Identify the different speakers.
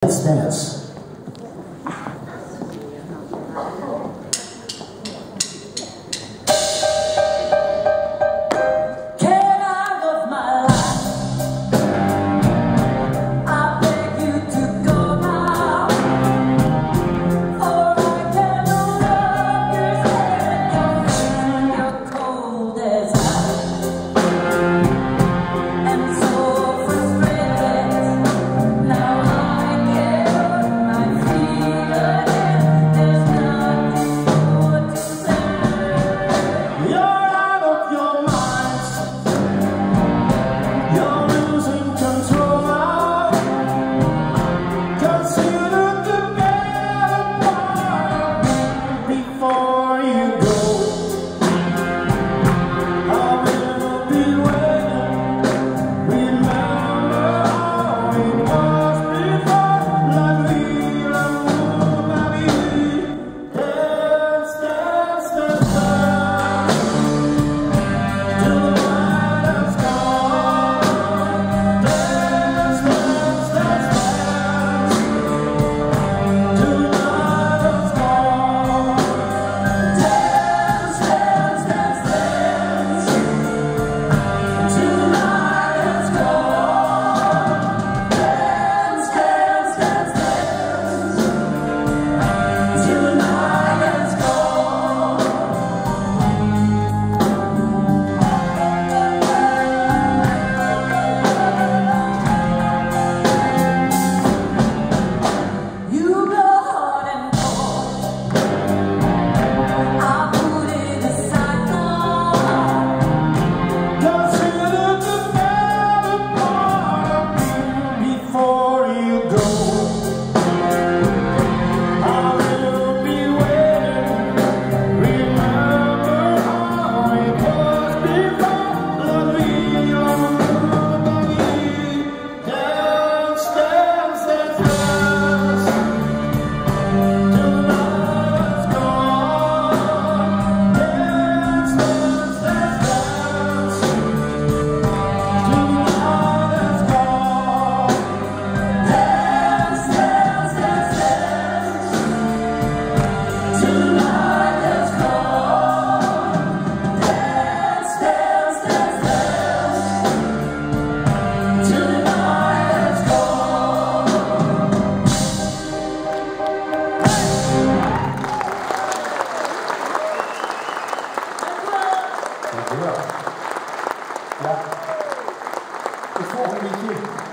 Speaker 1: dance. Ja. Det får.